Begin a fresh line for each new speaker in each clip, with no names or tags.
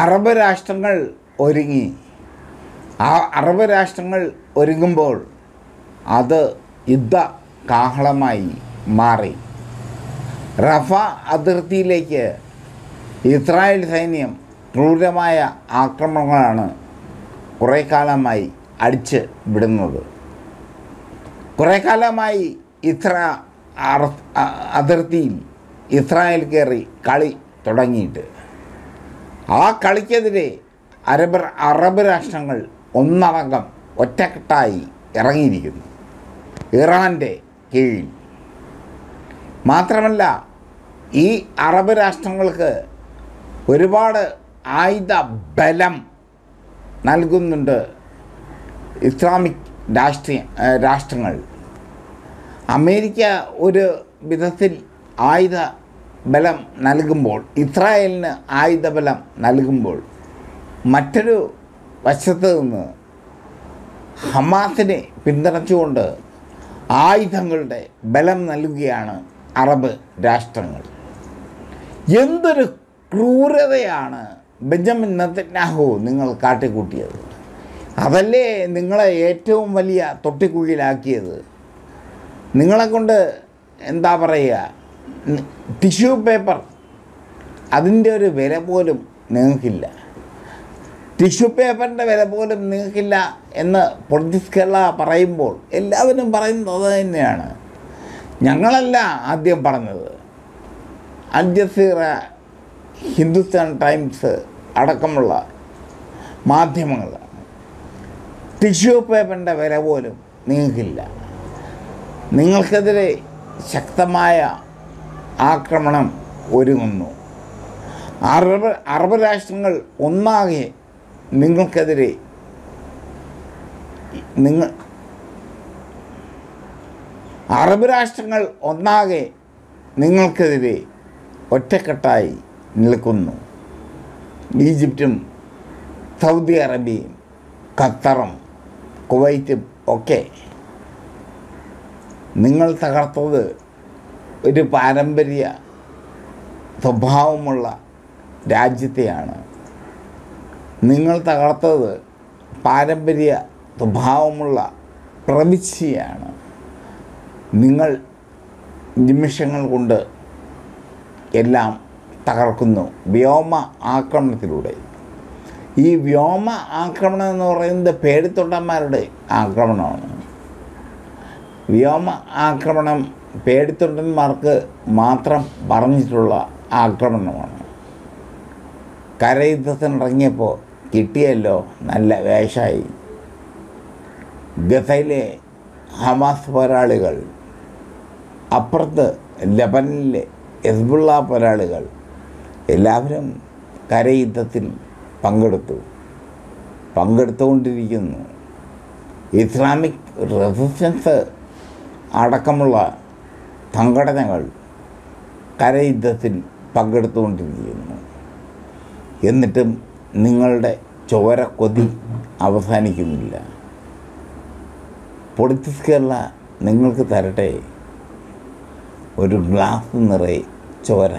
Arab രാഷ്ട്രങ്ങൾ ഒരുങ്ങി. ആ അറബ് രാഷ്ട്രങ്ങൾ ഒരുങ്ങുമ്പോൾ അത് യുദ്ധ കാഹളമായി മാറി. റഫ അതിർത്തിയിലേക്ക് ഇസ്രായേൽ സൈന്യം ക്രൂരമായ ആക്രമണങ്ങളാണ് കുറേ കാലമായി അടിച്ച് വിടുന്നത്. കുറേ കാലമായി ഇത്ര അതിർത്തിയിൽ ഇസ്രായേൽ കയറി കളി തുടങ്ങിയിട്ട്. ആ കളിക്കെതിരെ അറബ് അറബ് രാഷ്ട്രങ്ങൾ ഒന്നടങ്കം ഒറ്റക്കെട്ടായി ഇറങ്ങിയിരിക്കുന്നു. ഇറാന്റെ കീഴിൽ. മാത്രമല്ല ഈ അറബ് രാഷ്ട്രങ്ങൾക്ക് ഒരുപാട് ആയുധ ബലം നൽകുന്നുണ്ട് ഇസ്ലാമിക് രാഷ്ട്രീയ രാഷ്ട്രങ്ങൾ. അമേരിക്ക ഒരു വിധത്തിൽ ആയുധ ബലം നൽകുമ്പോൾ ഇസ്രായേലിന് ആയുധബലം നൽകുമ്പോൾ മറ്റൊരു വശത്ത് നിന്ന് ഹമാസിനെ പിന്തുണച്ചുകൊണ്ട് ആയുധങ്ങളുടെ ബലം നൽകുകയാണ് അറബ് രാഷ്ട്രങ്ങൾ. എന്തൊരു ക്രൂരതയാണ് ബെഞ്ചമിൻ നെതന്യാഹു നിങ്ങൾ കാട്ടിക്കൂട്ടിയത്. അതല്ലേ നിങ്ങളെ ഏറ്റവും വലിയ തൊട്ടിക്കുഴിയിലാക്കിയത്. നിങ്ങളെ കൊണ്ട് എന്താ പറയുക? ടിഷ്യൂ പേപ്പർ അതിന്റെ ഒരു വില പോലും നിങ്ങൾക്കില്ല. ടിഷ്യൂ പേപ്പറിന്റെ വില പോലും നിങ്ങൾക്കില്ല എന്ന് പൊളിറ്റിക്സ് കേരള പറയുമ്പോൾ എല്ലാവരും പറയുന്നത് അത് തന്നെയാണ്. ഞങ്ങളല്ല ആദ്യം പറഞ്ഞത്. അൽ ജസീറ ഹിന്ദുസ്ഥാൻ ടൈംസ് അടക്കമുള്ള മാധ്യമങ്ങളാണ് ടിഷ്യൂ പേപ്പറിന്റെ വില പോലും നിങ്ങൾക്കില്ല. നിങ്ങൾക്കെതിരെ ശക്തമായ ആക്രമണം ഒരുങ്ങുന്നു. അറബ് അറബ് രാഷ്ട്രങ്ങൾ ഒന്നാകെ നിങ്ങൾക്കെതിരെ നിങ്ങൾ അറബ് രാഷ്ട്രങ്ങൾ ഒന്നാകെ നിങ്ങൾക്കെതിരെ ഒറ്റക്കെട്ടായി നിൽക്കുന്നു. ഈജിപ്തും സൗദി അറേബ്യയും ഖത്തറും കുവൈറ്റും ഒക്കെ നിങ്ങൾ തകർത്തത് ഒരു പാരമ്പര്യ സ്വഭാവമുള്ള രാജ്യത്തെയാണ്. നിങ്ങൾ തകർത്തത് പാരമ്പര്യ സ്വഭാവമുള്ള പ്രവിശ്യയാണ്. നിങ്ങൾ നിമിഷങ്ങൾ കൊണ്ട് എല്ലാം തകർക്കുന്നു. വ്യോമ ആക്രമണത്തിലൂടെ. ഈ വ്യോമ ആക്രമണം എന്ന് പറയുന്നത് പേടിത്തൊണ്ടന്മാരുടെ ആക്രമണമാണ്. വ്യോമ ആക്രമണം പേടിത്തൊണ്ടന്മാർക്ക് മാത്രം പറഞ്ഞിട്ടുള്ള ആക്രമണമാണ്. കരയുദ്ധത്തിനിറങ്ങിയപ്പോൾ കിട്ടിയല്ലോ നല്ല വേഷമായി ഗസയിലെ ഹമാസ് പോരാളികൾ അപ്പുറത്ത് ലബനിലെ എസ്ബുള്ള പോരാളികൾ എല്ലാവരും കരയുദ്ധത്തിൽ പങ്കെടുത്തു. പങ്കെടുത്തുകൊണ്ടിരിക്കുന്നു. ഇസ്ലാമിക് റെസിസ്റ്റൻസ് അടക്കമുള്ള സംഘടനകൾ കരയുദ്ധത്തിൽ പങ്കെടുത്തുകൊണ്ടിരിക്കുന്നു. എന്നിട്ടും നിങ്ങളുടെ ചോര കൊതി അവസാനിക്കുന്നില്ല. പൊളിറ്റിക്സ് കേരള നിങ്ങൾക്ക് തരട്ടെ. ഒരു ഗ്ലാസ് നിറയെ ചോര.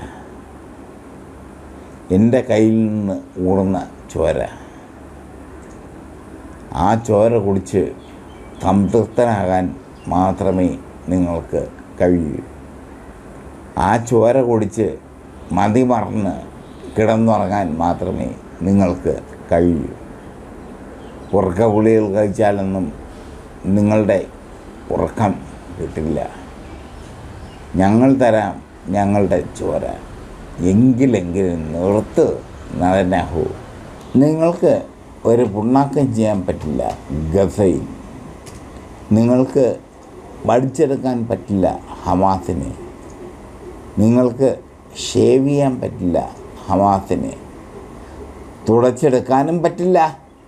എന്റെ കയ്യിൽ നിന്ന് ഊടുന്ന ചോര. ആ ചോര കുടിച്ച് സംതൃപ്തനാകാൻ മാത്രമേ നിങ്ങൾക്ക് കഴിയൂ. ആ ചോര കുടിച്ച് മതിമറന്ന് കിടന്നുറങ്ങാൻ മാത്രമേ നിങ്ങൾക്ക് കഴിയൂ. ഉറക്ക ഗുളികൾ കഴിച്ചാലൊന്നും നിങ്ങളുടെ ഉറക്കം കിട്ടില്ല. ഞങ്ങൾ തരാം ഞങ്ങളുടെ ചോര. എങ്കിലെങ്കിലും നിർത്ത് നരനഹു നിങ്ങൾക്ക് ഒരു പുണ്ണാക്കം ചെയ്യാൻ പറ്റില്ല ഗസയിൽ. നിങ്ങൾക്ക് പഠിച്ചെടുക്കാൻ പറ്റില്ല ഹമാസിനെ. നിങ്ങൾക്ക് ഷേവ് ചെയ്യാൻ പറ്റില്ല ഹമാസിനെ. തുടച്ചെടുക്കാനും പറ്റില്ല.